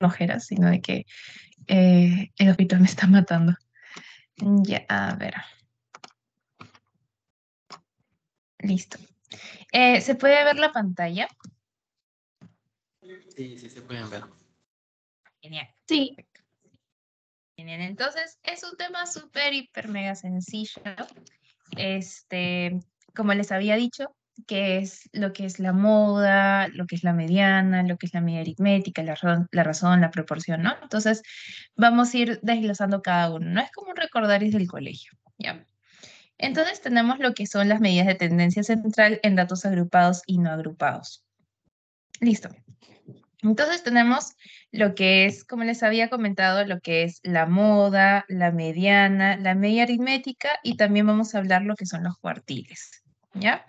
ojeras, sino de que eh, el ojito me está matando. Ya, a ver. Listo. Eh, ¿Se puede ver la pantalla? Sí, sí se pueden ver. Genial. Sí. Genial. Entonces, es un tema súper, hiper, mega sencillo. Este, como les había dicho, que es lo que es la moda, lo que es la mediana, lo que es la media aritmética, la razón, la, razón, la proporción, ¿no? Entonces, vamos a ir desglosando cada uno. No es como un recordaris del colegio, ¿ya? Entonces, tenemos lo que son las medidas de tendencia central en datos agrupados y no agrupados. Listo. Entonces tenemos lo que es, como les había comentado, lo que es la moda, la mediana, la media aritmética y también vamos a hablar lo que son los cuartiles, ¿ya?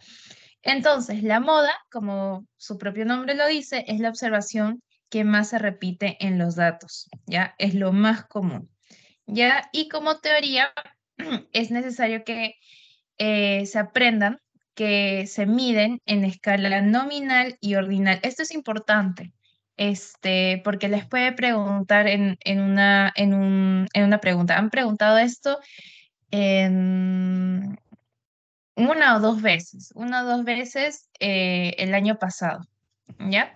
Entonces, la moda, como su propio nombre lo dice, es la observación que más se repite en los datos, ¿ya? Es lo más común, ¿ya? Y como teoría, es necesario que eh, se aprendan que se miden en escala nominal y ordinal. Esto es importante, este, porque les puede preguntar en, una, en, una pregunta. ¿Han preguntado esto en una o dos veces? Una o dos veces eh, el año pasado, ¿ya?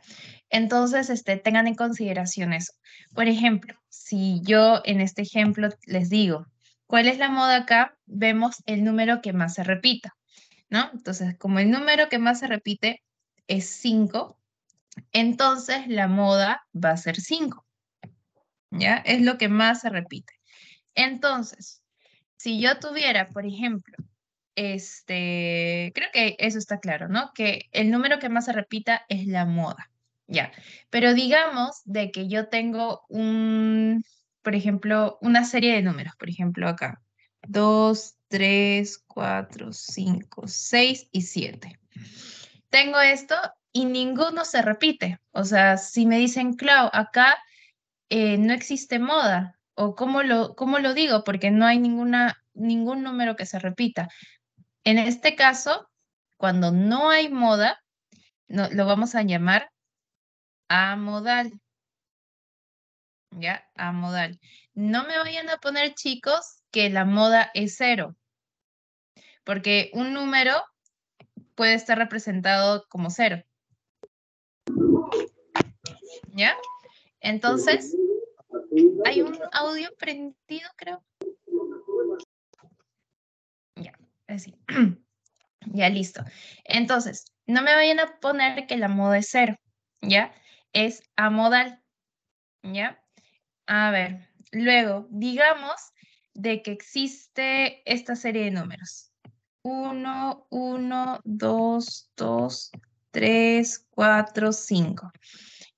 Entonces, este, tengan en consideración eso. Por ejemplo, si yo en este ejemplo les digo, ¿cuál es la moda acá? Vemos el número que más se repita, ¿no? Entonces, como el número que más se repite es 5, entonces la moda va a ser 5. ¿Ya? Es lo que más se repite. Entonces, si yo tuviera, por ejemplo, este, creo que eso está claro, ¿no? Que el número que más se repita es la moda. Ya. Pero digamos de que yo tengo un, por ejemplo, una serie de números, por ejemplo, acá. 2, 3, 4, 5, 6 y 7. Tengo esto y ninguno se repite. O sea, si me dicen, Clau, acá eh, no existe moda, o cómo lo, cómo lo digo, porque no hay ninguna, ningún número que se repita. En este caso, cuando no hay moda, no, lo vamos a llamar amodal. ¿Ya? Amodal. No me vayan a poner, chicos, que la moda es cero, porque un número puede estar representado como cero. ¿Ya? Entonces, hay un audio prendido, creo. Ya, así. ya, listo. Entonces, no me vayan a poner que la moda es cero, ¿ya? Es amodal, ¿ya? A ver, luego, digamos de que existe esta serie de números. 1, 1, 2, 2, 3, 4, 5.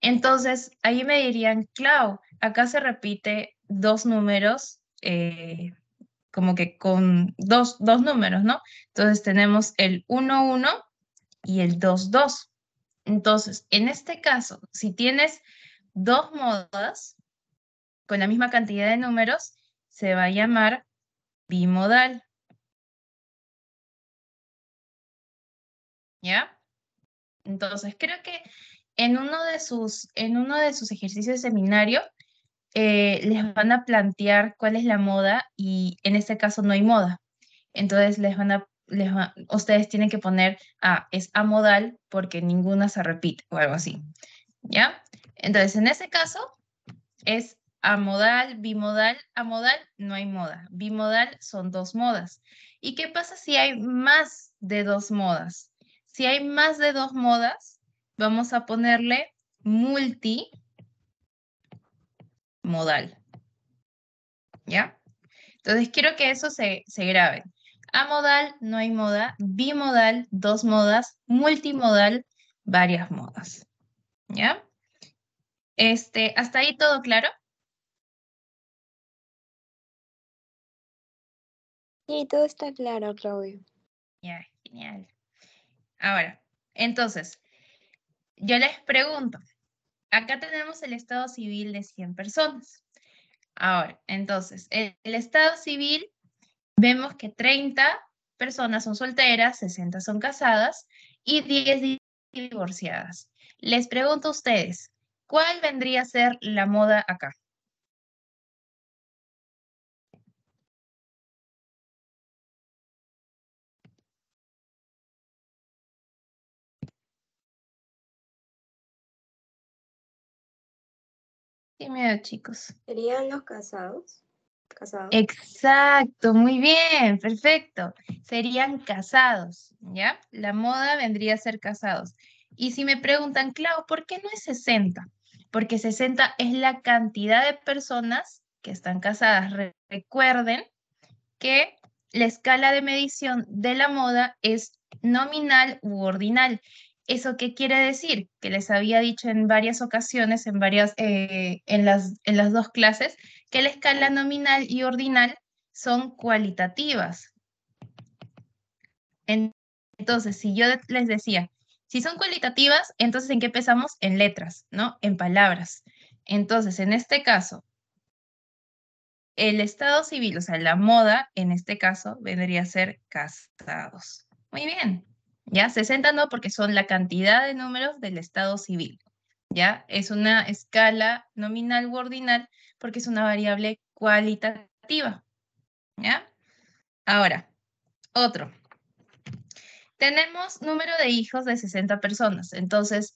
Entonces, ahí me dirían, Clau, acá se repite dos números, eh, como que con dos, dos números, ¿no? Entonces tenemos el 1, 1 y el 2, 2. Entonces, en este caso, si tienes dos modas con la misma cantidad de números, se va a llamar bimodal. ¿Ya? Entonces, creo que en uno de sus, en uno de sus ejercicios de seminario eh, les van a plantear cuál es la moda y en este caso no hay moda. Entonces les van a, ustedes tienen que poner, ah, es amodal porque ninguna se repite o algo así. ¿Ya? Entonces en este caso es amodal, bimodal, amodal, no hay moda. Bimodal son dos modas. ¿Y qué pasa si hay más de dos modas? Si hay más de dos modas, vamos a ponerle multimodal. ¿Ya? Entonces quiero que eso se, se grabe. Amodal, no hay moda. Bimodal, dos modas. Multimodal, varias modas. ¿Ya? Este, ¿Hasta ahí todo claro? Sí, todo está claro, Claudio. Ya, genial. Ahora, entonces, yo les pregunto, acá tenemos el estado civil de 100 personas. Ahora, entonces, el, el estado civil, vemos que 30 personas son solteras, 60 son casadas y 10 divorciadas. Les pregunto a ustedes, ¿cuál vendría a ser la moda acá? Dime, chicos. ¿Serían los casados? Casados. Exacto, muy bien, perfecto. Serían casados, ¿ya? La moda vendría a ser casados. Y si me preguntan, Clau, ¿por qué no es 60? Porque 60 es la cantidad de personas que están casadas. Re- Recuerden que la escala de medición de la moda es nominal u ordinal. ¿Eso qué quiere decir? Que les había dicho en varias ocasiones, en varias, eh, en las, en las dos clases, que la escala nominal y ordinal son cualitativas. En- Entonces, si yo les decía, si son cualitativas, entonces ¿en qué empezamos? En letras, ¿no? En palabras. Entonces, en este caso, el estado civil, o sea, la moda, en este caso, vendría a ser casados. Muy bien. ¿Ya? 60 no, porque son la cantidad de números del estado civil. ¿Ya? Es una escala nominal u ordinal porque es una variable cualitativa. ¿Ya? Ahora, otro. Tenemos número de hijos de 60 personas. Entonces,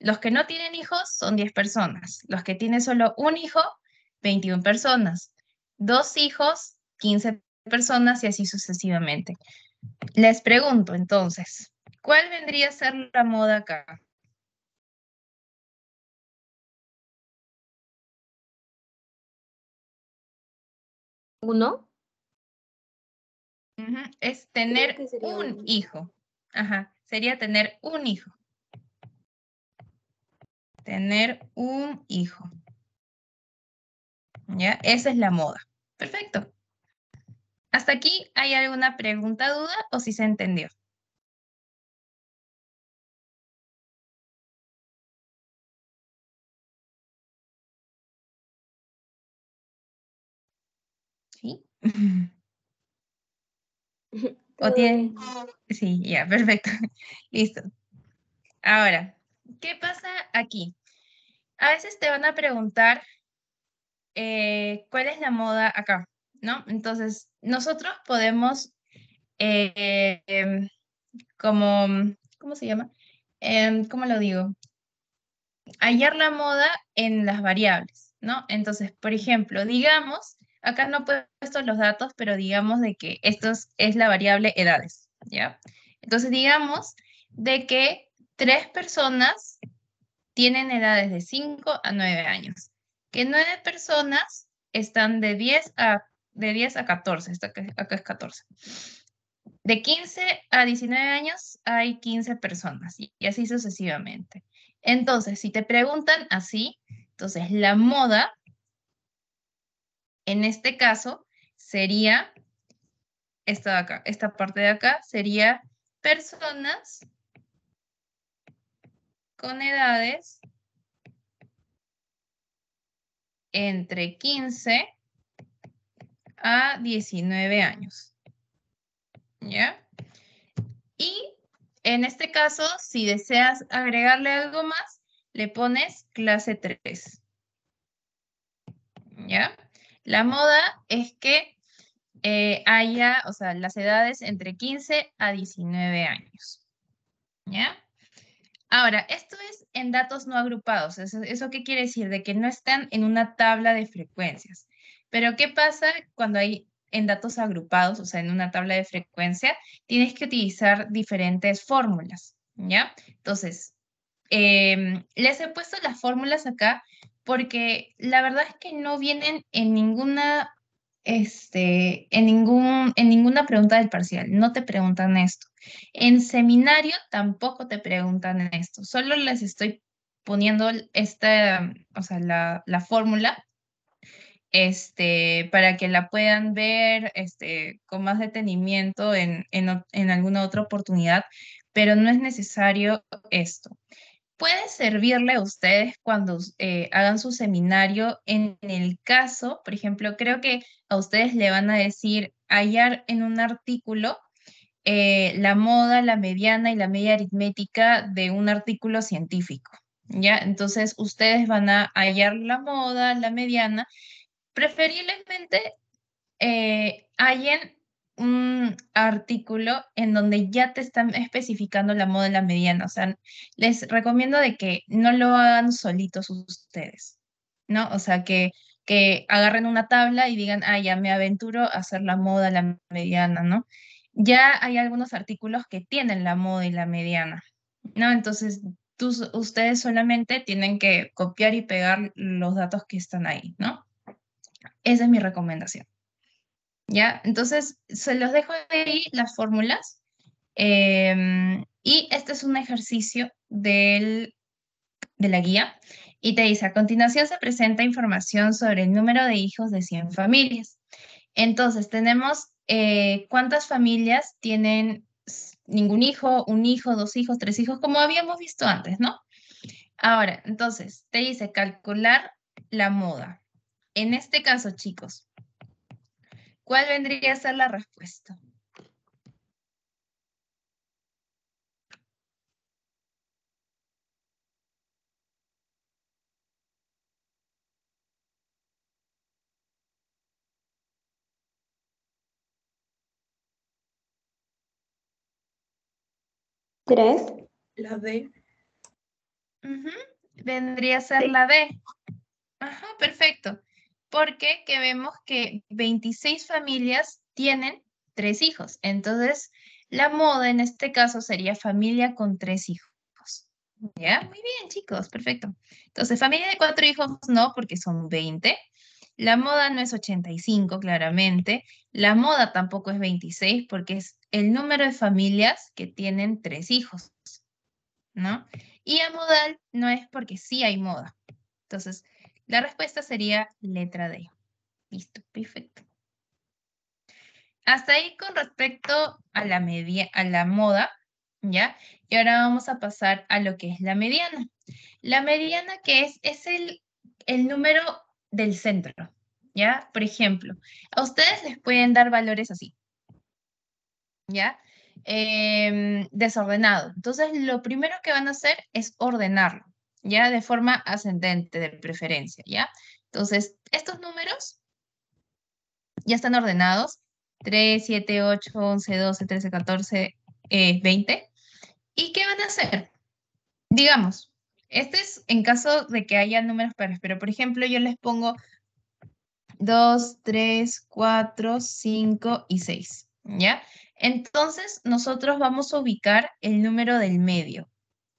los que no tienen hijos son 10 personas. Los que tienen solo un hijo, 21 personas. Dos hijos, 15 personas y así sucesivamente. Les pregunto entonces, ¿cuál vendría a ser la moda acá? ¿Uno? Es tener un uno. hijo. Ajá, sería tener un hijo. Tener un hijo. ¿Ya? Esa es la moda. Perfecto. ¿Hasta aquí hay alguna pregunta, duda o si se entendió? ¿Sí? ¿O tienen? bien. Sí, ya, perfecto. Listo. Ahora, ¿qué pasa aquí? A veces te van a preguntar eh, cuál es la moda acá, ¿no? Entonces, nosotros podemos, eh, em, como, ¿cómo se llama? Em, ¿cómo lo digo? Hallar la moda en las variables, ¿no? Entonces, por ejemplo, digamos, acá no he puesto los datos, pero digamos de que esto es, es la variable edades, ¿ya? Entonces, digamos de que tres personas tienen edades de 5 a 9 años, que nueve personas están de 10 a, de 10 a 14, esta que- acá es 14. De 15 a 19 años hay 15 personas y, y así sucesivamente. Entonces, si te preguntan así, entonces la moda, en este caso, sería esta de acá, esta parte de acá sería personas con edades entre 15 a 19 años. ¿Ya? Y en este caso, si deseas agregarle algo más, le pones clase 3. ¿Ya? La moda es que eh, haya, o sea, las edades entre 15 a 19 años. ¿Ya? Ahora, esto es en datos no agrupados. ¿Eso, ¿Eso qué quiere decir? De que no están en una tabla de frecuencias. Pero ¿qué pasa cuando hay en datos agrupados, o sea, en una tabla de frecuencia? Tienes que utilizar diferentes fórmulas, ¿ya? Entonces, em, les he puesto las fórmulas acá porque la verdad es que no vienen en ninguna, este, en ningún, en ninguna pregunta del parcial. No te preguntan esto. En seminario tampoco te preguntan esto, solo les estoy poniendo esta, o sea, la, la fórmula este, para que la puedan ver este, con más detenimiento en, en, en alguna otra oportunidad, pero no es necesario esto. Puede servirle a ustedes cuando eh, hagan su seminario en el caso, por ejemplo, creo que a ustedes le van a decir hallar en un artículo eh, la moda, la mediana y la media aritmética de un artículo científico, ¿ya? Entonces, ustedes van a hallar la moda, la mediana, preferiblemente eh, un artículo en donde ya te están especificando la moda y la mediana. O sea, les recomiendo de que no lo hagan solitos ustedes, ¿no? O sea, que, que agarren una tabla y digan, ah, ya me aventuro a hacer la moda, la mediana, ¿no? Ya hay algunos artículos que tienen la moda y la mediana, ¿no? Entonces, ustedes solamente tienen que copiar y pegar los datos que están ahí, ¿no? Esa es mi recomendación. ¿Ya? Entonces, se los dejo ahí las fórmulas. Em, y este es un ejercicio del, de la guía. Y te dice, a continuación se presenta información sobre el número de hijos de 100 familias. Entonces, tenemos eh, cuántas familias tienen ningún hijo, un hijo, dos hijos, tres hijos, como habíamos visto antes, ¿no? Ahora, entonces, te dice calcular la moda. En este caso, chicos, ¿cuál vendría a ser la respuesta? Tres. La D. Vendría a ser la D. Ajá, perfecto. Porque que vemos que 26 familias tienen tres hijos. Entonces, la moda en este caso sería familia con tres hijos. ¿Ya? Muy bien, chicos, perfecto. Entonces, familia de cuatro hijos no, porque son 20. La moda no es 85, claramente. La moda tampoco es 26 porque es el número de familias que tienen tres hijos, ¿no? Y a modal no es porque sí hay moda. Entonces, la respuesta sería letra D. Listo, perfecto. Hasta ahí con respecto a la, media, a la moda, ¿ya? Y ahora vamos a pasar a lo que es la mediana. La mediana, que es? Es el, el número del centro, ¿ya? Por ejemplo, a ustedes les pueden dar valores así, ¿ya? Em, desordenado. Entonces, lo primero que van a hacer es ordenarlo, ¿ya? De forma ascendente, de preferencia, ¿ya? Entonces, estos números ya están ordenados. 3, 7, 8, 11, 12, 13, 14, 20. ¿Y qué van a hacer? Digamos, este es en caso de que haya números pares, pero por ejemplo yo les pongo 2, 3, 4, 5 y 6, ¿ya? Entonces nosotros vamos a ubicar el número del medio,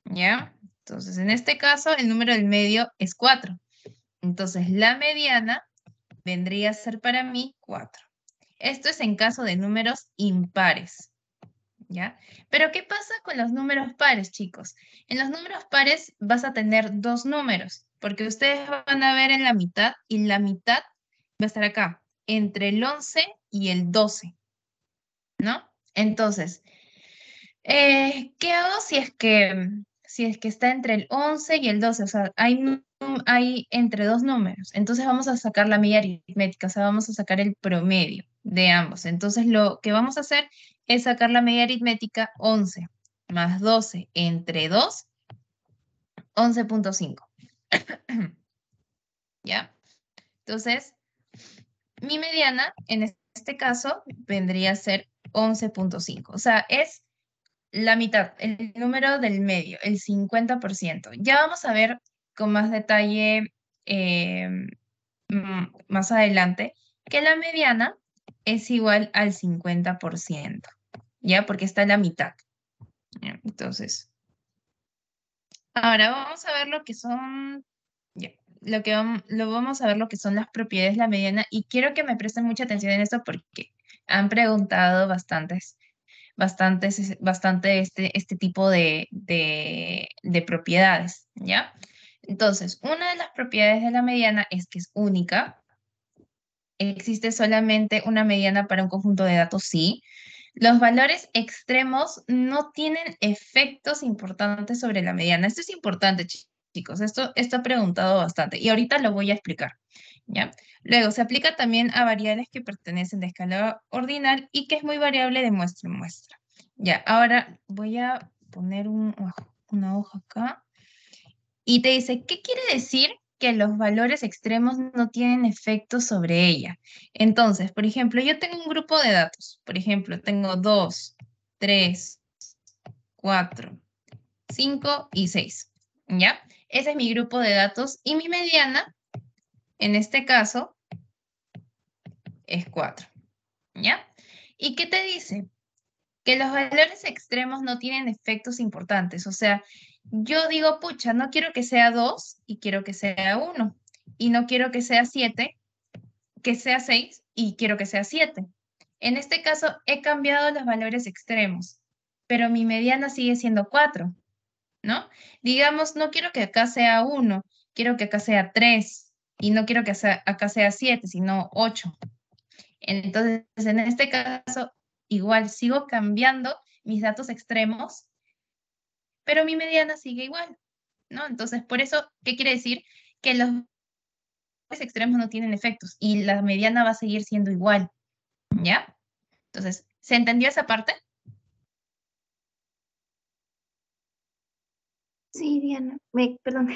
¿ya? Entonces en este caso el número del medio es 4. Entonces la mediana vendría a ser para mí 4. Esto es en caso de números impares, ¿ya? Pero ¿qué pasa con los números pares, chicos? En los números pares vas a tener dos números, porque ustedes van a ver en la mitad y la mitad va a estar acá, entre el 11 y el 12, ¿no? Entonces, eh, ¿qué hago si es que si es que está entre el 11 y el 12? O sea, hay, hay entre dos números. Entonces vamos a sacar la media aritmética, o sea, vamos a sacar el promedio de ambos. Entonces lo que vamos a hacer es sacar la media aritmética 11 más 12 entre 2, 11.5. ¿Ya? Entonces, mi mediana, en este caso, vendría a ser 11.5. O sea, es la mitad, el número del medio, el 50%. Ya vamos a ver con más detalle eh, más adelante que la mediana es igual al 50%, ¿ya? Porque está la mitad. Entonces, ahora vamos a ver lo que son lo que lo vamos a ver lo que son las propiedades de la mediana y quiero que me presten mucha atención en esto porque han preguntado bastantes, bastantes, bastante este, este tipo de, de, de propiedades, ¿ya? Entonces, una de las propiedades de la mediana es que es única. Existe solamente una mediana para un conjunto de datos, sí. Los valores extremos no tienen efectos importantes sobre la mediana. Esto es importante, chicos chicos. Esto está preguntado bastante y ahorita lo voy a explicar. ¿ya? Luego, se aplica también a variables que pertenecen de escala ordinal y que es muy variable de muestra en muestra. Ya, ahora voy a poner una hoja acá y te dice, ¿qué quiere decir que los valores extremos no tienen efecto sobre ella? Entonces, por ejemplo, yo tengo un grupo de datos. Por ejemplo, tengo 2, 3, 4, 5 y 6. ¿Ya? Ese es mi grupo de datos y mi mediana, en este caso, es 4. ¿Ya? ¿Y qué te dice? Que los valores extremos no tienen efectos importantes. O sea, yo digo, pucha, no quiero que sea 2 y quiero que sea 1. Y no quiero que sea 7, que sea 6 y quiero que sea 7. En este caso, he cambiado los valores extremos, pero mi mediana sigue siendo 4, ¿no? Digamos, no quiero que acá sea 1, quiero que acá sea 3 y no quiero que acá sea 7, sino 8. Entonces, en este caso, igual sigo cambiando mis datos extremos, pero mi mediana sigue igual, ¿no? Entonces, por eso, ¿qué quiere decir? Que los extremos no tienen efectos y la mediana va a seguir siendo igual, ¿ya? Entonces, ¿se entendió esa parte? Sí, Diana. Me, perdón.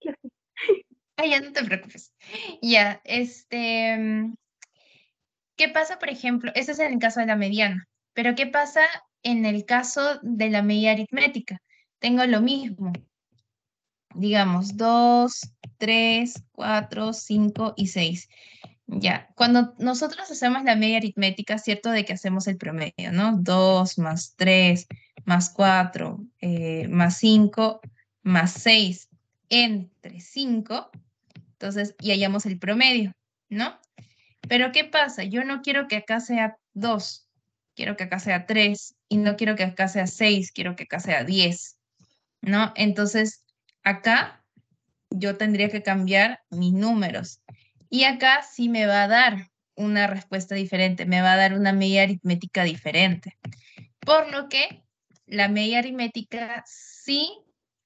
Ay, ya no te preocupes. Ya, este, mm, ¿qué pasa, por ejemplo? Ese es en el caso de la mediana, pero ¿qué pasa en el caso de la media aritmética? Tengo lo mismo. Digamos, 2, 3, 4, 5 y 6. Ya, cuando nosotros hacemos la media aritmética, cierto de que hacemos el promedio, ¿no? 2 más 3 más 4 eh, más 5 más 6 entre 5, entonces, y hallamos el promedio, ¿no? Pero ¿qué pasa? Yo no quiero que acá sea 2, quiero que acá sea 3, y no quiero que acá sea 6, quiero que acá sea 10, ¿no? Entonces, acá yo tendría que cambiar mis números. Y acá sí me va a dar una respuesta diferente, me va a dar una media aritmética diferente. Por lo que la media aritmética sí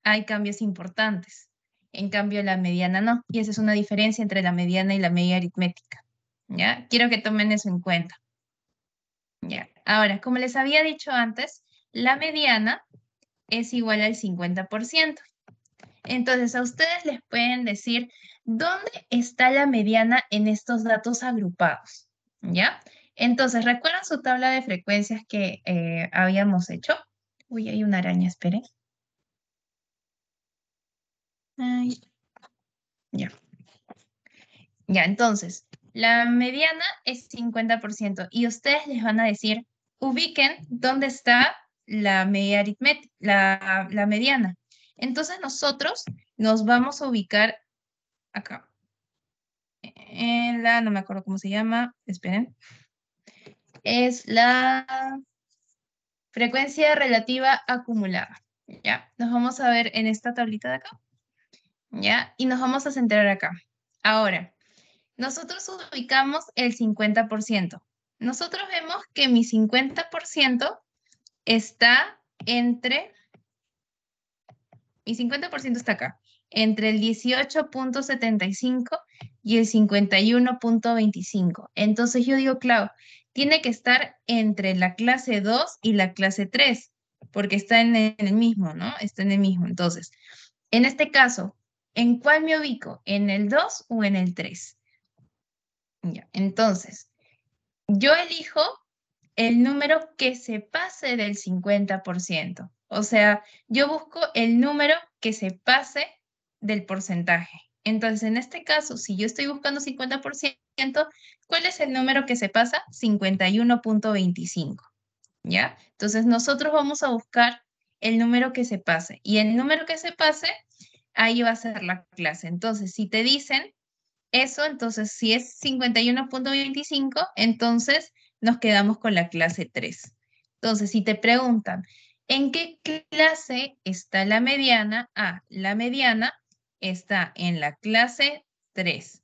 hay cambios importantes. En cambio, la mediana no. Y esa es una diferencia entre la mediana y la media aritmética. ¿Ya? Quiero que tomen eso en cuenta. ¿Ya? Ahora, como les había dicho antes, la mediana es igual al 50%. Entonces, a ustedes les pueden decir dónde está la mediana en estos datos agrupados. ¿Ya? Entonces, ¿recuerdan su tabla de frecuencias que eh, habíamos hecho? Uy, hay una araña, esperen. Ya. Ya, entonces, la mediana es 50% y ustedes les van a decir, ubiquen dónde está la, media la, la mediana. Entonces nosotros nos vamos a ubicar acá. En la, no me acuerdo cómo se llama, esperen. Es la frecuencia relativa acumulada. Ya, nos vamos a ver en esta tablita de acá. ¿Ya? Y nos vamos a centrar acá. Ahora, nosotros ubicamos el 50%. Nosotros vemos que mi 50% está entre, mi 50% está acá, entre el 18.75 y el 51.25. Entonces yo digo, claro, tiene que estar entre la clase 2 y la clase 3, porque está en el mismo, ¿no? Está en el mismo. Entonces, en este caso, ¿En cuál me ubico? ¿En el 2 o en el 3? Ya, entonces, yo elijo el número que se pase del 50%. O sea, yo busco el número que se pase del porcentaje. Entonces, en este caso, si yo estoy buscando 50%, ¿cuál es el número que se pasa? 51.25. ¿Ya? Entonces, nosotros vamos a buscar el número que se pase. Y el número que se pase ahí va a ser la clase. Entonces, si te dicen eso, entonces si es 51.25, entonces nos quedamos con la clase 3. Entonces, si te preguntan, ¿en qué clase está la mediana? Ah, la mediana está en la clase 3.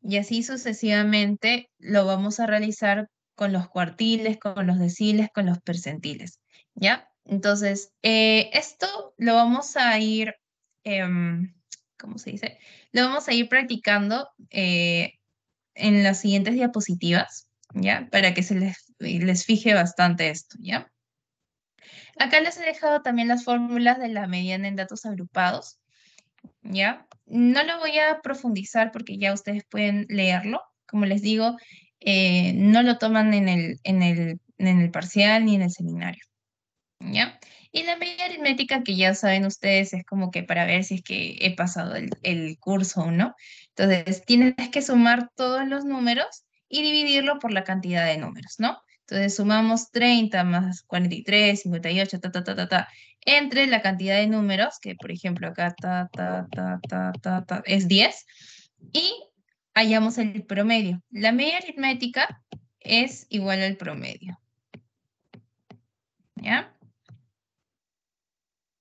Y así sucesivamente lo vamos a realizar con los cuartiles, con los deciles, con los percentiles. ¿Ya? Entonces, eh, esto lo vamos a ir Em, ¿cómo se dice? Lo vamos a ir practicando eh, en las siguientes diapositivas, ¿ya? Para que se les, les fije bastante esto, ¿ya? Acá les he dejado también las fórmulas de la mediana en datos agrupados. ¿ya? No lo voy a profundizar porque ya ustedes pueden leerlo. Como les digo, eh, no lo toman en el, en, el, en el parcial ni en el seminario, ¿ya? Y la media aritmética, que ya saben ustedes, es como que para ver si es que he pasado el, curso o no. Entonces, tienes que sumar todos los números y dividirlo por la cantidad de números, ¿no? Entonces, sumamos 30 más 43, 58, ta, ta, ta, ta, ta, entre la cantidad de números, que por ejemplo acá ta, ta, ta, ta, ta, ta, es 10, y hallamos el promedio. La media aritmética es igual al promedio. ¿Ya?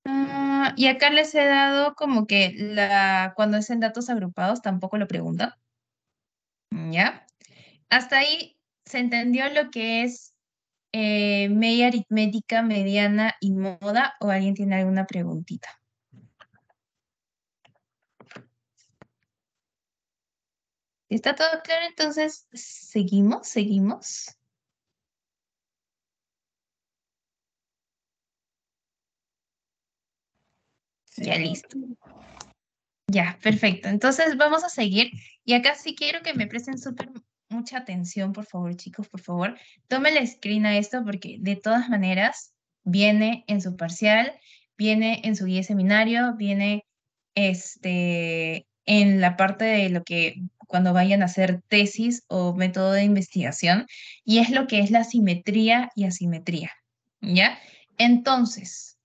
Ah, y acá les he dado como que la, cuando es datos agrupados tampoco lo preguntan. ¿Ya? Hasta ahí se entendió lo que es eh, media aritmética, mediana y moda, o alguien tiene alguna preguntita. ¿Está todo claro? Entonces, seguimos, seguimos. Ya listo. Ya, perfecto. Entonces vamos a seguir. Y acá sí quiero que me presten súper mucha atención, por favor, chicos, por favor. Tomen la screen a esto porque de todas maneras viene en su parcial, viene en su guía seminario, viene este, en la parte de lo que cuando vayan a hacer tesis o método de investigación, y es lo que es la simetría y asimetría, ¿ya? Entonces,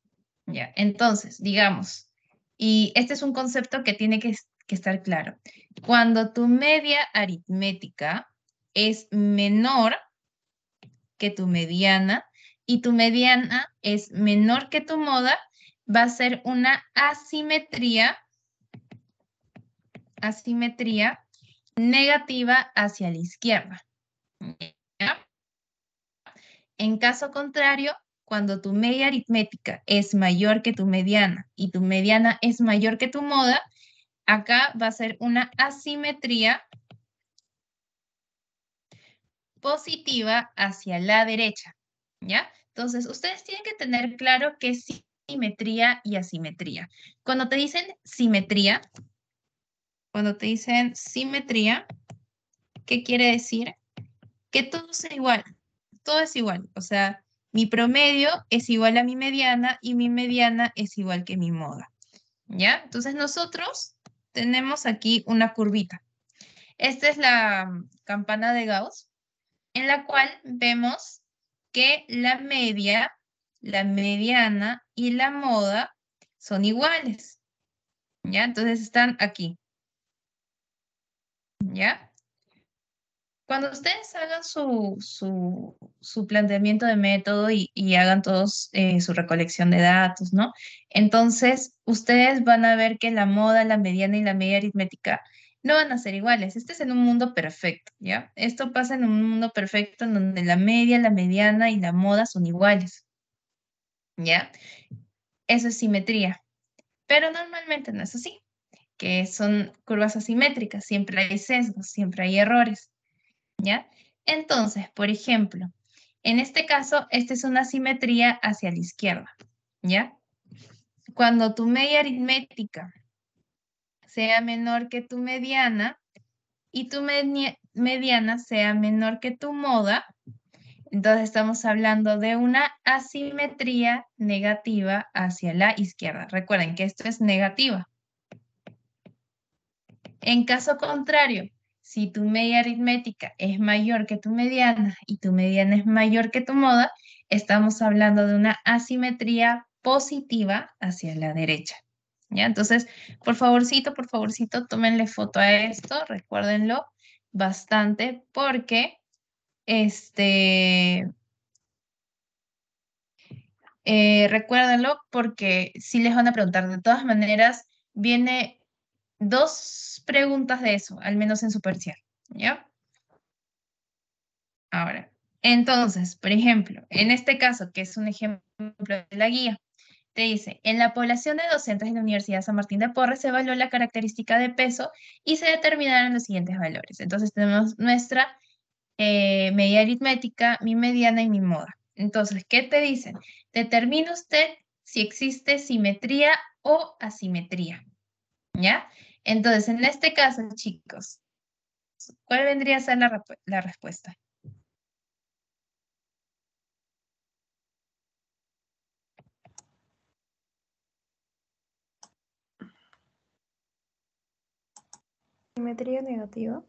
ya, entonces, digamos, y este es un concepto que tiene que, estar claro. Cuando tu media aritmética es menor que tu mediana y tu mediana es menor que tu moda, va a ser una asimetría, asimetría negativa hacia la izquierda. En caso contrario, cuando tu media aritmética es mayor que tu mediana y tu mediana es mayor que tu moda, acá va a ser una asimetría positiva hacia la derecha, ¿ya? Entonces, ustedes tienen que tener claro qué es simetría y asimetría. Cuando te dicen simetría, cuando te dicen simetría, ¿qué quiere decir? Que todo es igual, todo es igual. O sea, mi promedio es igual a mi mediana y mi mediana es igual que mi moda. ¿Ya? Entonces nosotros tenemos aquí una curvita. Esta es la campana de Gauss en la cual vemos que la media, la mediana y la moda son iguales. ¿Ya? Entonces están aquí. ¿Ya? Cuando ustedes hagan su, su, planteamiento de método y, hagan todos eh, su recolección de datos, ¿no? Entonces, ustedes van a ver que la moda, la mediana y la media aritmética no van a ser iguales. Este es en un mundo perfecto, ¿ya? Esto pasa en un mundo perfecto en donde la media, la mediana y la moda son iguales, ¿ya? Eso es simetría. Pero normalmente no es así, que son curvas asimétricas, siempre hay sesgos, siempre hay errores, Entonces, por ejemplo, en este caso, esta es una simetría hacia la izquierda, ¿ya? Cuando tu media aritmética sea menor que tu mediana y tu mediana sea menor que tu moda, entonces estamos hablando de una asimetría negativa hacia la izquierda. Recuerden que esto es negativa. En caso contrario, si tu media aritmética es mayor que tu mediana y tu mediana es mayor que tu moda, estamos hablando de una asimetría positiva hacia la derecha. ¿ya? Entonces, por favorcito, por favorcito, tómenle foto a esto, recuérdenlo bastante, porque este... Eh, recuérdenlo porque si les van a preguntar, de todas maneras, viene dos preguntas de eso, al menos en su parcial, ¿ya? Ahora, entonces, por ejemplo, en este caso, que es un ejemplo de la guía, te dice, en la población de docentes de la Universidad San Martín de Porres se evaluó la característica de peso y se determinaron los siguientes valores. Entonces tenemos nuestra eh, media aritmética, mi mediana y mi moda. Entonces, ¿qué te dicen? Determina usted si existe simetría o asimetría. ¿Ya? Entonces, en este caso, chicos, ¿cuál vendría a ser la, la respuesta? Simetría negativa.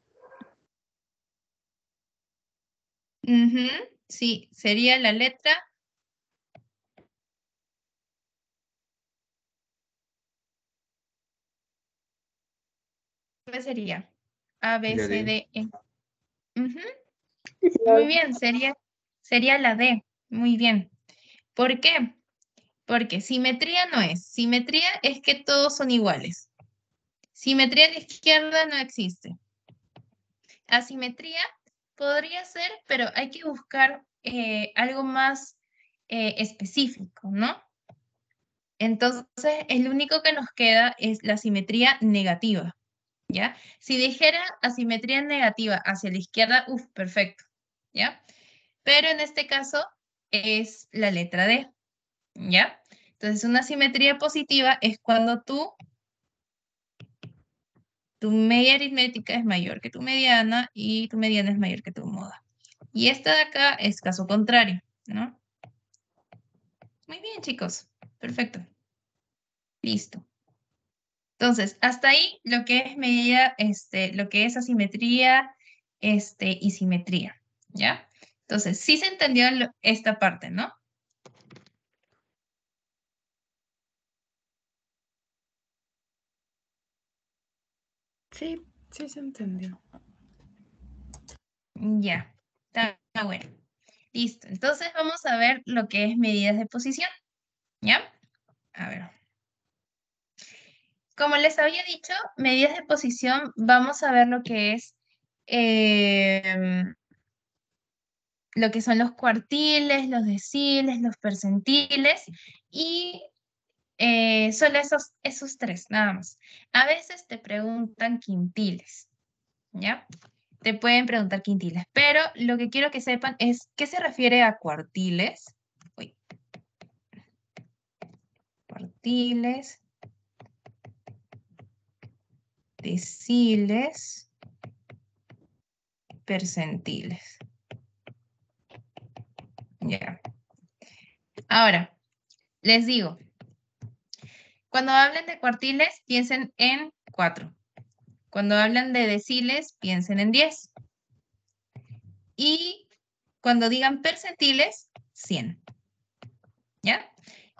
Sí, sería la letra ¿Qué sería? A, B, C, D, E. Muy bien, sería, sería la D. Muy bien. ¿Por qué? Porque simetría no es. Simetría es que todos son iguales. Simetría a la izquierda no existe. Asimetría podría ser, pero hay que buscar eh, algo más eh, específico, ¿no? Entonces, el único que nos queda es la simetría negativa, ¿ya? Si dijera asimetría negativa hacia la izquierda, uff, perfecto, ¿ya? Pero en este caso es la letra D, ¿ya? Entonces, una simetría positiva es cuando tú tu media aritmética es mayor que tu mediana y tu mediana es mayor que tu moda. Y esta de acá es caso contrario, ¿no? Muy bien, chicos. Perfecto. Listo. Entonces, hasta ahí lo que es medida, este, lo que es asimetría este, y simetría, ¿ya? Entonces, sí se entendió esta parte, ¿no? Sí, sí se entendió. Ya, está, bueno. Listo. Entonces vamos a ver lo que es medidas de posición. ¿Ya? A ver. Como les había dicho, medidas de posición, vamos a ver lo que es em, lo que son los cuartiles, los deciles, los percentiles y eh, solo esos, esos tres, nada más. A veces te preguntan quintiles, ¿ya? Te pueden preguntar quintiles, pero lo que quiero que sepan es qué se refiere a cuartiles. Uy. Cuartiles. Deciles. Percentiles. Ya. Ahora, les digo, cuando hablen de cuartiles, piensen en 4. Cuando hablan de deciles, piensen en 10. Y cuando digan percentiles, 100. ¿Ya?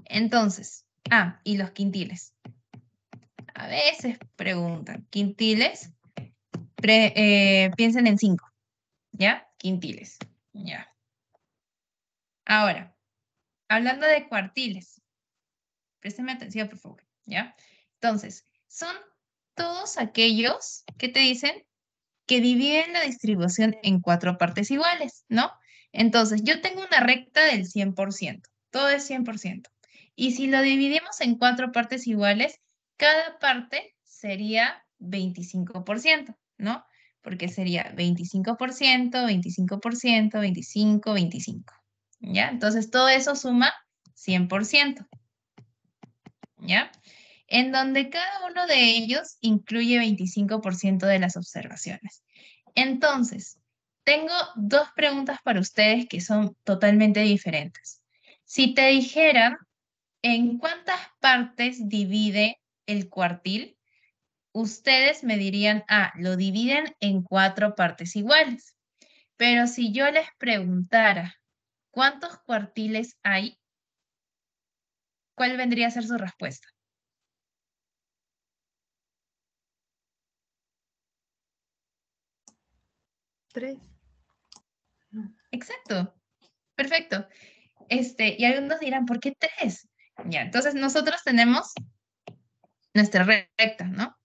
Entonces, ah, y los quintiles. A veces preguntan, quintiles, eh, piensen en 5. ¿Ya? Quintiles. Ya. Ahora, hablando de cuartiles. Préstame atención, por favor. ¿ya? Entonces, son todos aquellos que te dicen que dividen la distribución en cuatro partes iguales, ¿no? Entonces, yo tengo una recta del 100%, todo es 100%. Y si lo dividimos en cuatro partes iguales, cada parte sería 25%, ¿no? Porque sería 25%, 25%, 25, 25. ¿Ya? Entonces, todo eso suma 100%. ¿Ya? en donde cada uno de ellos incluye 25% de las observaciones. Entonces, tengo dos preguntas para ustedes que son totalmente diferentes. Si te dijeran en cuántas partes divide el cuartil, ustedes me dirían, ah, lo dividen en cuatro partes iguales. Pero si yo les preguntara, ¿cuántos cuartiles hay? ¿Cuál vendría a ser su respuesta? Tres. Exacto. Perfecto. Este, y algunos dirán, ¿por qué tres? Ya, entonces nosotros tenemos nuestra recta, ¿no?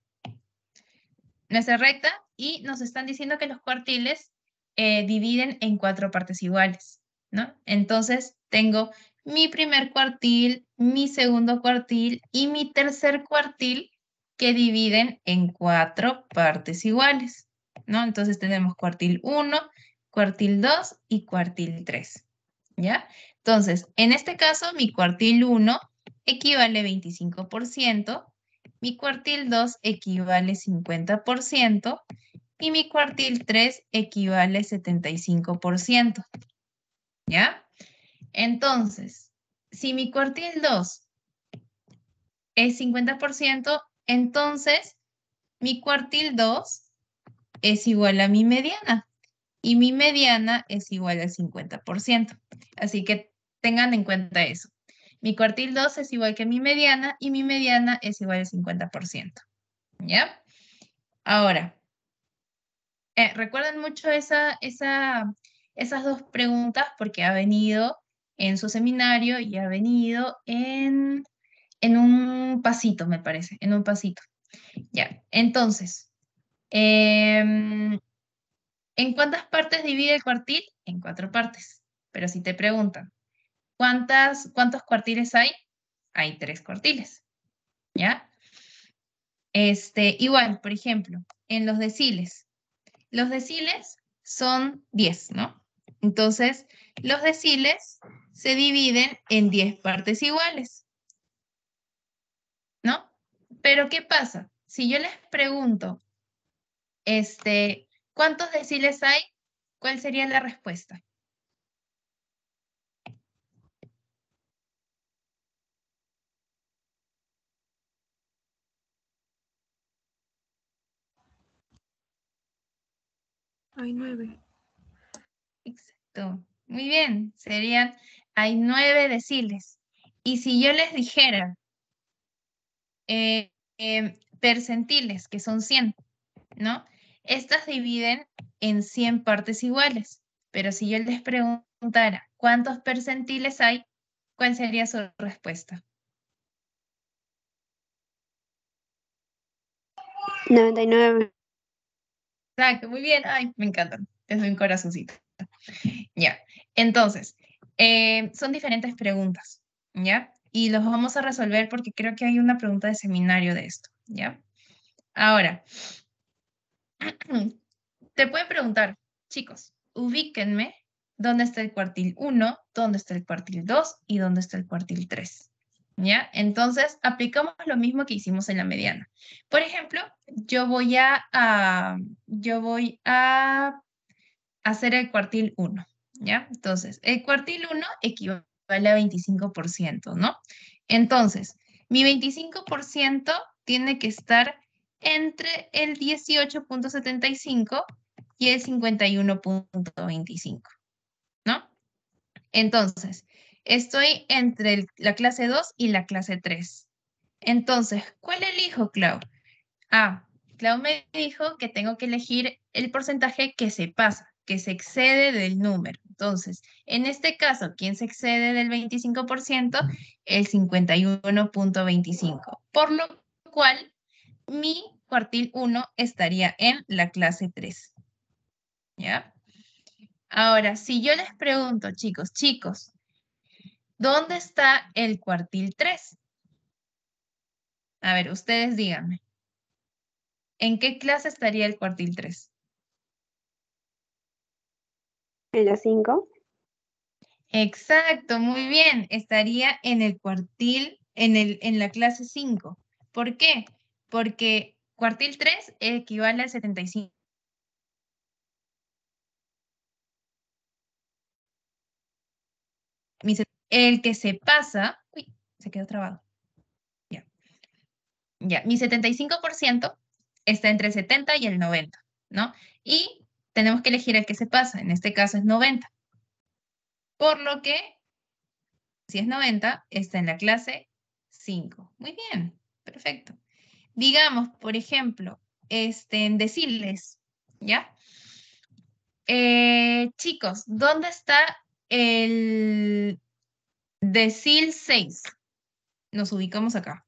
Nuestra recta y nos están diciendo que los cuartiles eh, dividen en cuatro partes iguales, ¿no? Entonces tengo mi primer cuartil, mi segundo cuartil y mi tercer cuartil que dividen en cuatro partes iguales. ¿no? Entonces tenemos cuartil 1, cuartil 2 y cuartil 3, ¿ya? Entonces, en este caso, mi cuartil 1 equivale 25% mi cuartil 2 equivale 50% y mi cuartil 3 equivale 75%. ¿Ya? Entonces, si mi cuartil 2 es 50%, entonces mi cuartil 2 es igual a mi mediana y mi mediana es igual al 50%. Así que tengan en cuenta eso. Mi cuartil 2 es igual que mi mediana y mi mediana es igual al 50%. ¿Ya? Ahora, eh, recuerden mucho esa, esa, esas dos preguntas porque ha venido en su seminario y ha venido en, en un pasito, me parece, en un pasito. Ya, entonces, em, ¿en cuántas partes divide el cuartil? En cuatro partes. Pero si te preguntan, ¿cuántas, ¿cuántos cuartiles hay? Hay tres cuartiles. ¿Ya? Este, igual, por ejemplo, en los deciles. Los deciles son 10, ¿no? Entonces, los deciles se dividen en 10 partes iguales. ¿No? Pero ¿qué pasa? Si yo les pregunto, este, ¿cuántos deciles hay? ¿Cuál sería la respuesta? Hay nueve. Exacto. Muy bien. Serían, hay nueve deciles. Y si yo les dijera eh, em, percentiles, que son 100, ¿no? Estas dividen en 100 partes iguales. Pero si yo les preguntara cuántos percentiles hay, ¿cuál sería su respuesta? 99. Exacto, muy bien. Ay, me encantan. Es un corazoncito. Ya. Entonces, eh, son diferentes preguntas, ¿ya? Y los vamos a resolver porque creo que hay una pregunta de seminario de esto, ¿ya? Ahora, te pueden preguntar, chicos, ubíquenme dónde está el cuartil 1, dónde está el cuartil 2 y dónde está el cuartil 3. ¿Ya? Entonces, aplicamos lo mismo que hicimos en la mediana. Por ejemplo, yo voy a, yo voy a hacer el cuartil 1, ¿ya? Entonces, el cuartil 1 equivale a 25%, ¿no? Entonces, mi 25% tiene que estar entre el 18.75 y el 51.25, ¿no? Entonces, estoy entre la clase 2 y la clase 3. Entonces, ¿cuál elijo, Clau? Ah, Clau me dijo que tengo que elegir el porcentaje que se pasa, que se excede del número. Entonces, en este caso, ¿quién se excede del 25%? El 51.25. Por lo cual, mi cuartil 1 estaría en la clase 3. ¿Ya? Ahora, si yo les pregunto, chicos, chicos, ¿dónde está el cuartil 3? A ver, ustedes díganme. ¿En qué clase estaría el cuartil 3? En la 5. Exacto, muy bien. Estaría en el cuartil, en, el, en la clase 5. ¿Por qué? Porque cuartil 3 equivale al 75. El que se pasa, uy, se quedó trabado. Ya. Ya, mi 75% está entre el 70 y el 90, ¿no? Y tenemos que elegir el que se pasa, en este caso es 90. Por lo que, si es 90, está en la clase 5. Muy bien, perfecto. Digamos, por ejemplo, este, en deciles, ¿ya? Eh, chicos, ¿dónde está el decil 6? Nos ubicamos acá.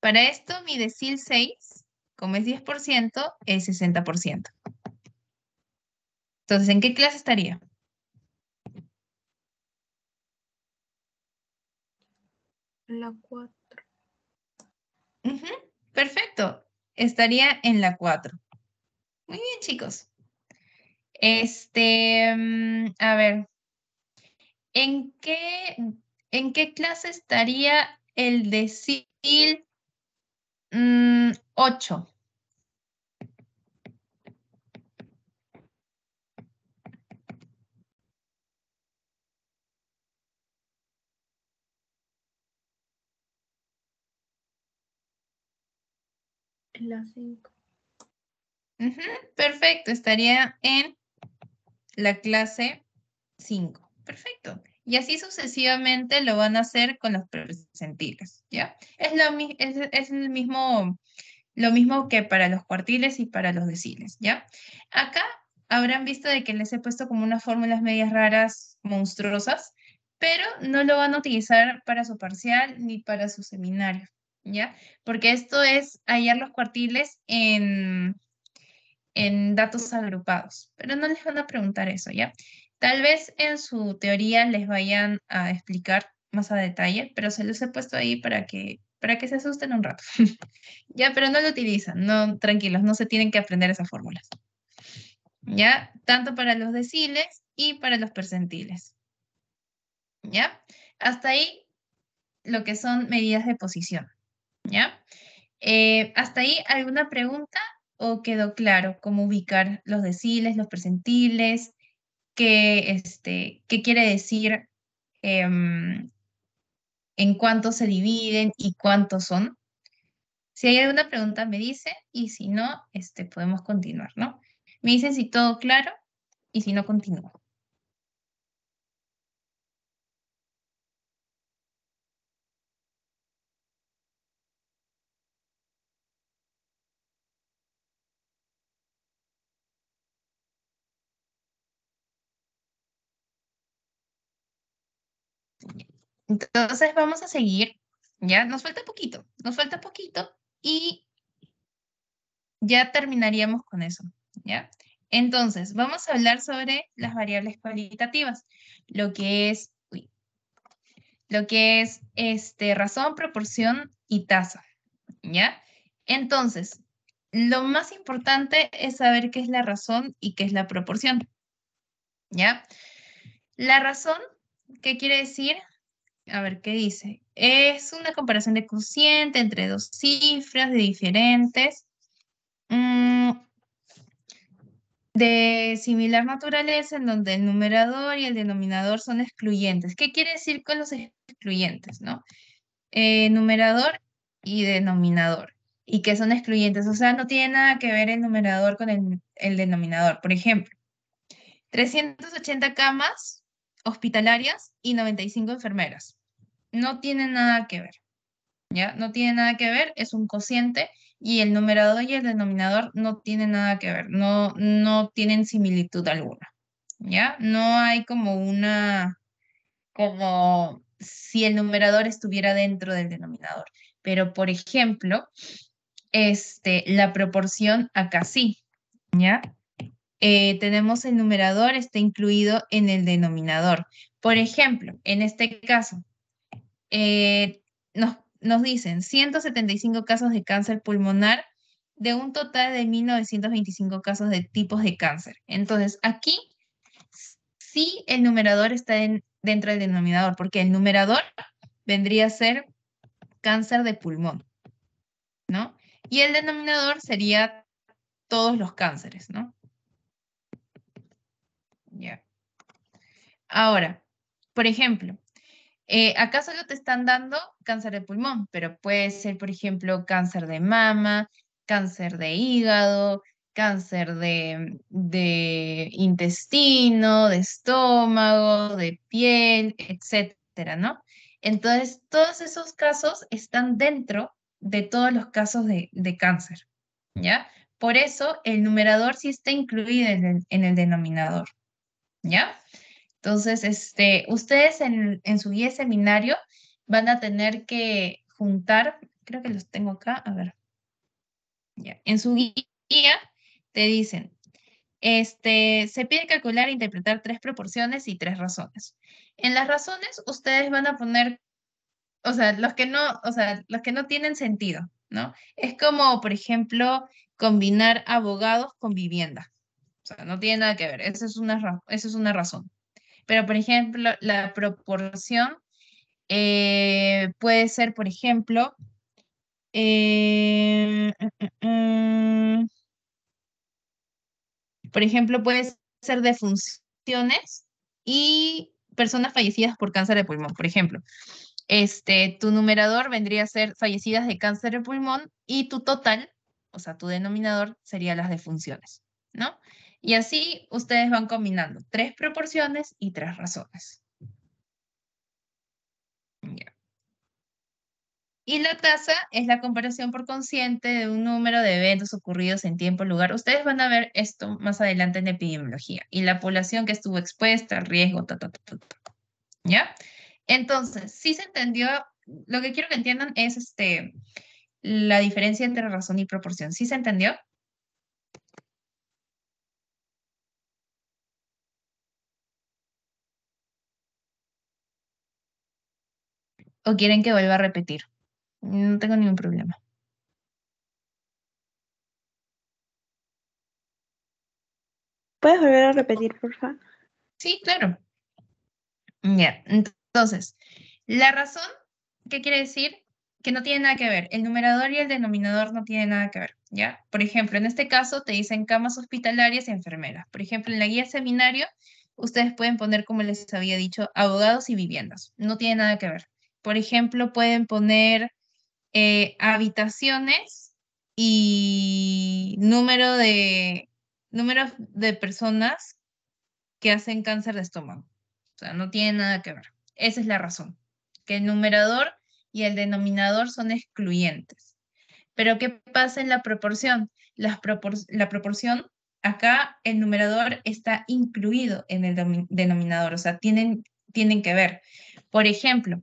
Para esto, mi decil 6, como es 10%, es 60%. Entonces, ¿en qué clase estaría? La 4. perfecto. Estaría en la 4. Muy bien, chicos. Este, mm, a ver. ¿En qué, ¿En qué clase estaría el decil Mm, 8. La 5. perfecto, estaría en la clase 5. Perfecto. Y así sucesivamente lo van a hacer con los percentiles, ¿ya? Es, lo, es, es el mismo, lo mismo que para los cuartiles y para los deciles, ¿ya? Acá habrán visto de que les he puesto como unas fórmulas medias raras, monstruosas, pero no lo van a utilizar para su parcial ni para su seminario, ¿ya? Porque esto es hallar los cuartiles en, en datos agrupados, pero no les van a preguntar eso, ¿ya? Tal vez en su teoría les vayan a explicar más a detalle, pero se los he puesto ahí para que, para que se asusten un rato. ya, pero no lo utilizan, no, tranquilos, no se tienen que aprender esas fórmulas. ¿Ya? Tanto para los deciles y para los percentiles. ¿Ya? Hasta ahí lo que son medidas de posición. ¿Ya? Eh, ¿Hasta ahí alguna pregunta o quedó claro cómo ubicar los deciles, los percentiles, qué, este, qué quiere decir, em, en cuánto se dividen y cuántos son? Si hay alguna pregunta me dice y si no, este, podemos continuar, ¿no? Me dicen si todo claro y si no, continúo. Entonces vamos a seguir, ¿ya? Nos falta poquito, nos falta poquito y ya terminaríamos con eso, ¿ya? Entonces, vamos a hablar sobre las variables cualitativas, lo que es, lo que es este, razón, proporción y tasa, ¿ya? Entonces, lo más importante es saber qué es la razón y qué es la proporción, ¿ya? La razón, ¿qué quiere decir? A ver qué dice. Es una comparación de cociente entre dos cifras de diferentes, mm, de similar naturaleza, en donde el numerador y el denominador son excluyentes. ¿Qué quiere decir con los excluyentes? ¿no? Eh, numerador y denominador. Y que son excluyentes. O sea, no tiene nada que ver el numerador con el, el denominador. Por ejemplo, 380 camas hospitalarias y 95 enfermeras no tiene nada que ver. ¿Ya? No tiene nada que ver, es un cociente y el numerador y el denominador no tienen nada que ver, no, no tienen similitud alguna. ¿Ya? No hay como una, como si el numerador estuviera dentro del denominador. Pero, por ejemplo, este, la proporción acá sí, ¿ya? Eh, tenemos el numerador, está incluido en el denominador. Por ejemplo, en este caso, eh, nos, nos dicen 175 casos de cáncer pulmonar de un total de 1925 casos de tipos de cáncer. Entonces, aquí sí el numerador está dentro del denominador, porque el numerador vendría a ser cáncer de pulmón, ¿no? Y el denominador sería todos los cánceres, ¿no? Ya. Ahora, por ejemplo, eh, acá te están dando cáncer de pulmón, pero puede ser, por ejemplo, cáncer de mama, cáncer de hígado, cáncer de, intestino, de estómago, de piel, etcétera, ¿no? Entonces, todos esos casos están dentro de todos los casos de, cáncer, ¿ya? Por eso el numerador sí está incluido el, en el denominador, ¿ya? Entonces, este, ustedes en, su guía seminario van a tener que juntar, creo que los tengo acá, a ver. Ya. En su guía te dicen, este, se pide calcular e interpretar tres proporciones y tres razones. En las razones, ustedes van a poner, o sea, los que no, o sea, los que no tienen sentido, ¿no? Es como, por ejemplo, combinar abogados con vivienda. O sea, no tiene nada que ver. Esa es una, esa es una razón. Pero, por ejemplo, la proporción eh, puede ser, por ejemplo, Eh, mm, mm, mm. por ejemplo, puede ser de funciones y personas fallecidas por cáncer de pulmón, por ejemplo. Este, tu numerador vendría a ser fallecidas de cáncer de pulmón y tu total, o sea, tu denominador sería las defunciones, ¿no? Y así ustedes van combinando tres proporciones y tres razones. Y la tasa es la comparación por consciente de un número de eventos ocurridos en tiempo y lugar. Ustedes van a ver esto más adelante en epidemiología. Y la población que estuvo expuesta al riesgo, ta, ta, ta, ¿ya? Entonces, si se entendió, lo que quiero que entiendan es este, la diferencia entre razón y proporción. ¿Sí se entendió? ¿O quieren que vuelva a repetir? No tengo ningún problema. ¿Puedes volver a repetir, por favor? Sí, claro. Ya, entonces, la razón, ¿qué quiere decir? Que no tiene nada que ver. El numerador y el denominador no tienen nada que ver, ¿ya? Por ejemplo, en este caso te dicen camas hospitalarias y enfermeras. Por ejemplo, en la guía seminario, ustedes pueden poner, como les había dicho, abogados y viviendas. No tiene nada que ver. Por ejemplo, pueden poner eh, habitaciones y número de, números de personas que hacen cáncer de estómago. O sea, no tiene nada que ver. Esa es la razón. Que el numerador y el denominador son excluyentes. Pero ¿qué pasa en la proporción? la proporción, acá el numerador está incluido en el denominador, o sea, tienen, tienen que ver. Por ejemplo,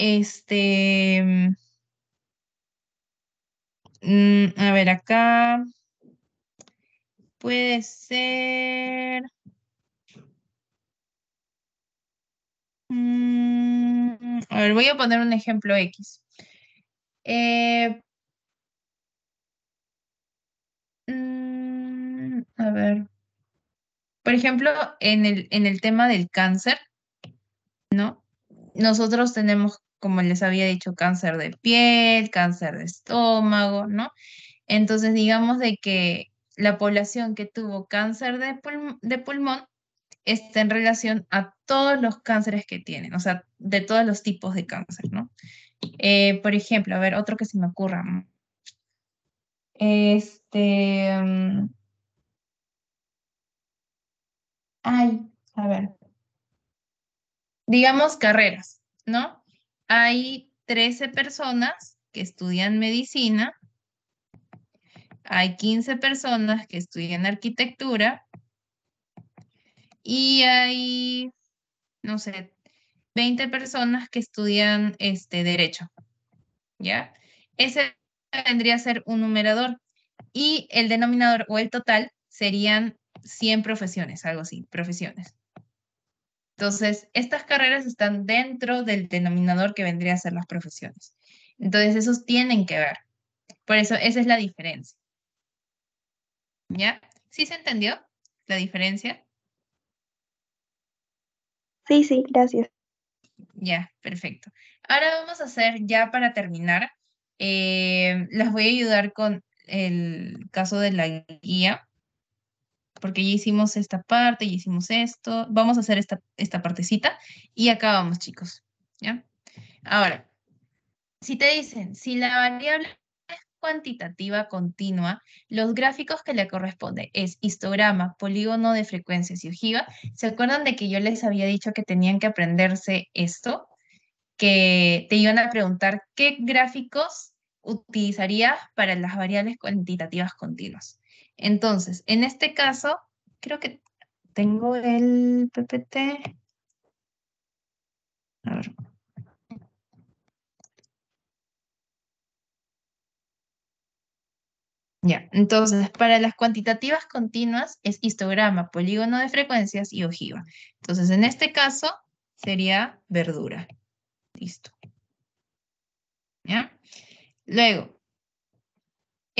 este, Mm, a ver, acá puede ser... Mm, a ver, voy a poner un ejemplo X. Eh, mm, a ver. Por ejemplo, en el, en el tema del cáncer, ¿no? Nosotros tenemos como les había dicho, cáncer de piel, cáncer de estómago, ¿no? Entonces, digamos de que la población que tuvo cáncer de, pulmón está en relación a todos los cánceres que tienen, o sea, de todos los tipos de cáncer, ¿no? Eh, por ejemplo, a ver, otro que se me ocurra. Este... Mm, ay, a ver. Digamos carreras, ¿no? Hay 13 personas que estudian medicina, hay 15 personas que estudian arquitectura y hay, no sé, 20 personas que estudian este derecho. ¿Ya? Ese vendría a ser un numerador y el denominador o el total serían 100 profesiones, algo así, profesiones. Entonces, estas carreras están dentro del denominador que vendría a ser las profesiones. Entonces, esos tienen que ver. Por eso, esa es la diferencia. ¿Ya? ¿Sí se entendió la diferencia? Sí, sí, gracias. Ya, perfecto. Ahora vamos a hacer, ya para terminar, eh, las voy a ayudar con el caso de la guía porque ya hicimos esta parte, ya hicimos esto, vamos a hacer esta, esta partecita y acabamos, chicos, ¿ya? Ahora, si te dicen, si la variable es cuantitativa continua, los gráficos que le corresponde es histograma, polígono de frecuencias y ojiva, ¿se acuerdan de que yo les había dicho que tenían que aprenderse esto? Que te iban a preguntar qué gráficos utilizarías para las variables cuantitativas continuas. Entonces, en este caso, creo que tengo el PPT. A ver. Ya, entonces, para las cuantitativas continuas es histograma, polígono de frecuencias y ojiva. Entonces, en este caso, sería verdura. Listo. ¿Ya? Luego,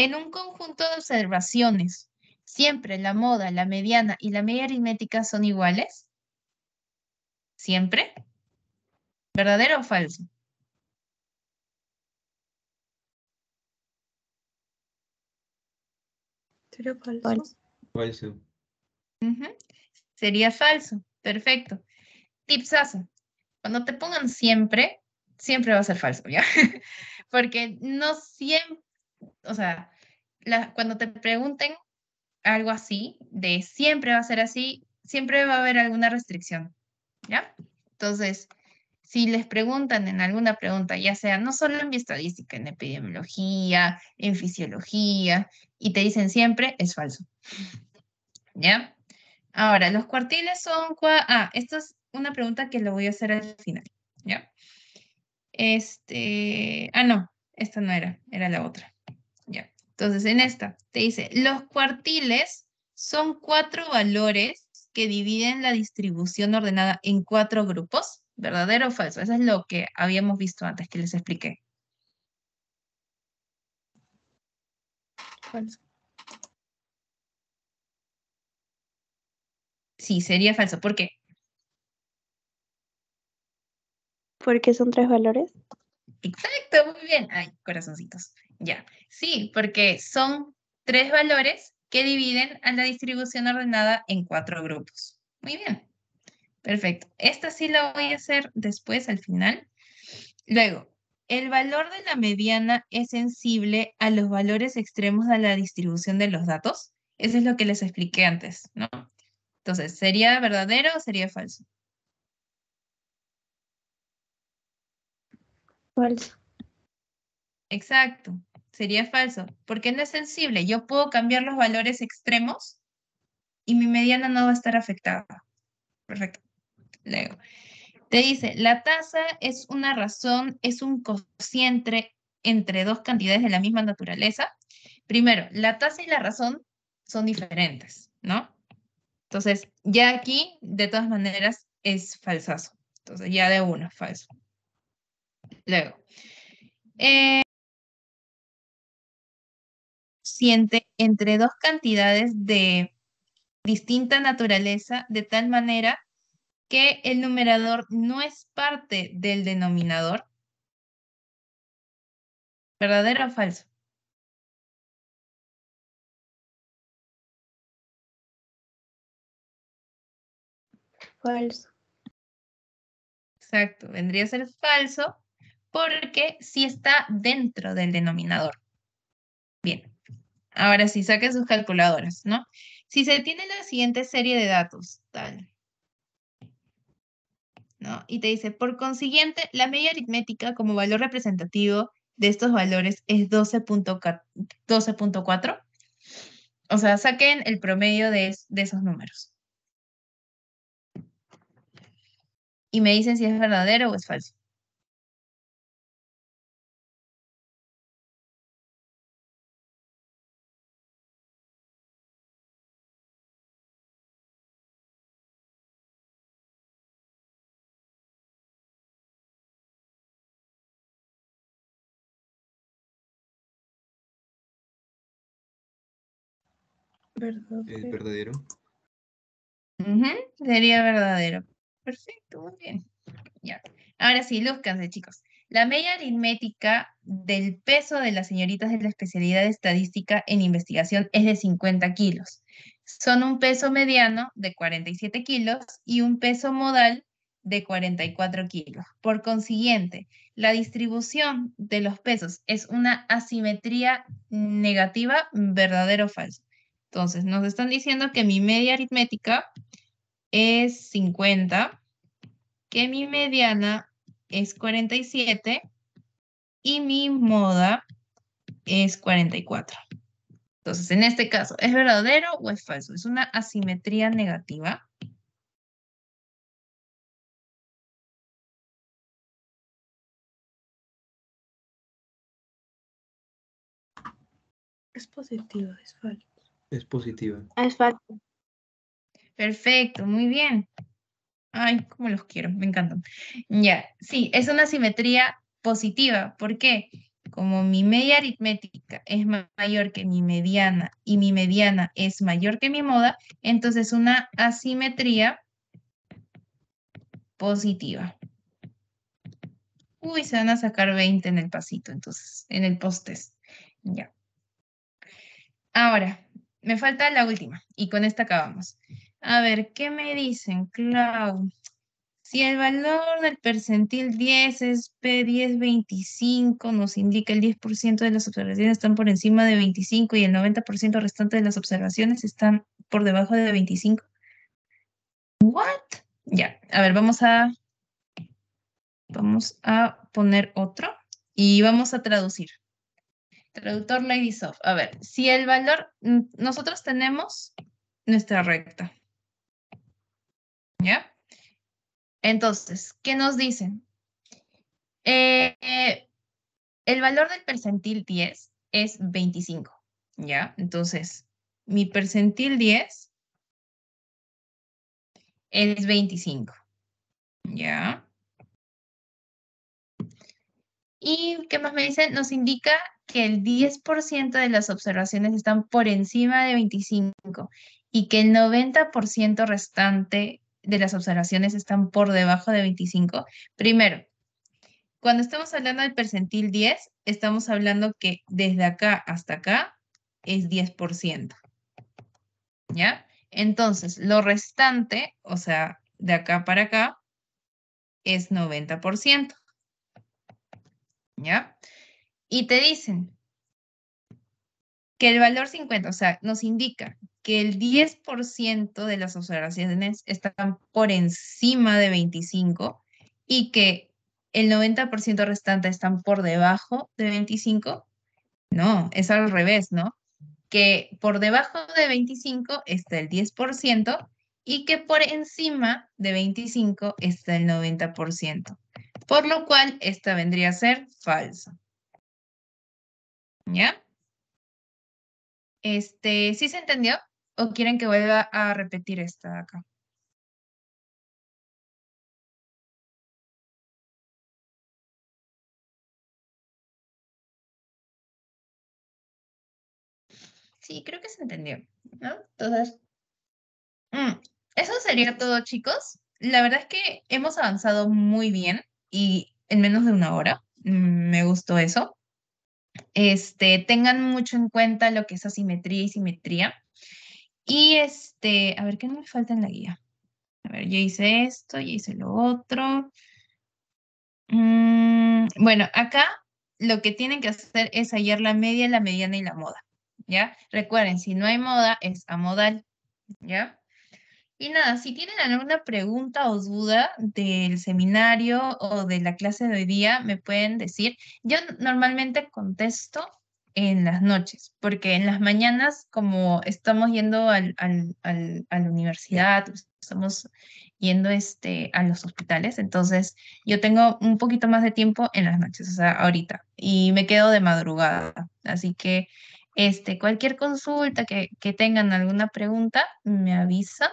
en un conjunto de observaciones, ¿siempre la moda, la mediana y la media aritmética son iguales? ¿Siempre? ¿Verdadero o falso? Sería falso. Falso. Sería falso. Perfecto. Tipsazo. Cuando te pongan siempre, siempre va a ser falso, ¿ya? Porque no siempre o sea, cuando te pregunten algo así, de siempre va a ser así, siempre va a haber alguna restricción, ¿ya? Entonces, si les preguntan en alguna pregunta, ya sea no solo en bioestadística, en epidemiología, en fisiología, y te dicen siempre, es falso. ¿Ya? Ahora, los cuartiles son... cua- Ah, esta es una pregunta que lo voy a hacer al final. ¿Ya? Este... Ah, no, esta no era, era la otra. Entonces, en esta te dice, los cuartiles son cuatro valores que dividen la distribución ordenada en cuatro grupos. ¿Verdadero o falso? Eso es lo que habíamos visto antes que les expliqué. Falso. Sí, sería falso. ¿Por qué? Porque son tres valores. Exacto, muy bien. Ay, corazoncitos. Ya. Sí, porque son tres valores que dividen a la distribución ordenada en cuatro grupos. Muy bien. Perfecto. Esta sí la voy a hacer después, al final. Luego, el valor de la mediana es sensible a los valores extremos de la distribución de los datos. Eso es lo que les expliqué antes, ¿no? Entonces, ¿sería verdadero o sería falso? Falso. Exacto, sería falso, porque no es sensible. Yo puedo cambiar los valores extremos y mi mediana no va a estar afectada. Perfecto. Luego, te dice, la tasa es una razón, es un cociente entre dos cantidades de la misma naturaleza. Primero, la tasa y la razón son diferentes, ¿no? Entonces, ya aquí, de todas maneras, es falsazo. Entonces, ya de uno, falso. Luego, eh, siente entre dos cantidades de distinta naturaleza de tal manera que el numerador no es parte del denominador. ¿Verdadero o falso? Falso. Exacto, vendría a ser falso porque sí está dentro del denominador. Bien, ahora sí, saquen sus calculadoras, ¿no? Si se tiene la siguiente serie de datos, tal, ¿no? Y te dice, por consiguiente, la media aritmética como valor representativo de estos valores es 12.4. 12.4. O sea, saquen el promedio de esos números. Y me dicen si es verdadero o es falso. Verdadero. Ujú, sería verdadero. Perfecto, muy bien. Ya. Ahora sí, lúzcanse, chicos. La media aritmética del peso de las señoritas de la especialidad de estadística en investigación es de 50 kilos. Son un peso mediano de 47 kilos y un peso modal de 44 kilos. Por consiguiente, la distribución de los pesos es una asimetría negativa, verdadero o falso. Entonces, nos están diciendo que mi media aritmética es 50, que mi mediana es 47 y mi moda es 44. Entonces, en este caso, ¿es verdadero o es falso? Es una asimetría negativa. Es positivo, es falso. Es positiva. Es falso. Perfecto, muy bien. Ay, cómo los quiero, me encantan. Ya, sí, es una simetría positiva. ¿Por qué? Como mi media aritmética es ma- mayor que mi mediana y mi mediana es mayor que mi moda, entonces una asimetría positiva. Uy, se van a sacar 20 en el pasito, entonces, en el post-test. Ya. Ahora, me falta la última y con esta acabamos. A ver, ¿qué me dicen, Clau? Si el valor del percentil 10 es P1025, nos indica el 10% de las observaciones están por encima de 25 y el 90% restante de las observaciones están por debajo de 25. ¿What? Ya, a ver, vamos a, vamos a poner otro y vamos a traducir. Traductor Ladysoft. A ver, si el valor, nosotros tenemos nuestra recta. ¿Ya? Entonces, ¿qué nos dicen? Eh, el valor del percentil 10 es 25, ¿ya? Entonces, mi percentil 10 es 25, ¿ya? ¿Y qué más me dicen? Nos indica que el 10% de las observaciones están por encima de 25 y que el 90% restante de las observaciones están por debajo de 25. Primero, cuando estamos hablando del percentil 10, estamos hablando que desde acá hasta acá es 10%. ¿Ya? Entonces, lo restante, o sea, de acá para acá, es 90%. ¿Ya? Y te dicen que el valor 50, o sea, nos indica que el 10% de las observaciones están por encima de 25 y que el 90% restante están por debajo de 25. No, es al revés, ¿no? Que por debajo de 25 está el 10% y que por encima de 25 está el 90%. Por lo cual, esta vendría a ser falsa. ¿Ya? Este, ¿sí se entendió? ¿O quieren que vuelva a repetir esta acá? Sí, creo que se entendió, ¿no? Entonces, mm, eso sería todo, chicos. La verdad es que hemos avanzado muy bien y en menos de una hora. Mm, me gustó eso. Este, tengan mucho en cuenta lo que es asimetría y simetría. Y este, a ver, ¿qué no me falta en la guía? A ver, ya hice esto, ya hice lo otro. Mm, bueno, acá lo que tienen que hacer es hallar la media, la mediana y la moda, ¿ya? Recuerden, si no hay moda, es amodal, ¿ya? Y nada, si tienen alguna pregunta o duda del seminario o de la clase de hoy día, me pueden decir. Yo normalmente contesto en las noches, porque en las mañanas, como estamos yendo al, al, a la universidad, estamos yendo este, a los hospitales, entonces yo tengo un poquito más de tiempo en las noches, o sea, ahorita, y me quedo de madrugada. Así que este, cualquier consulta que, que tengan alguna pregunta, me avisan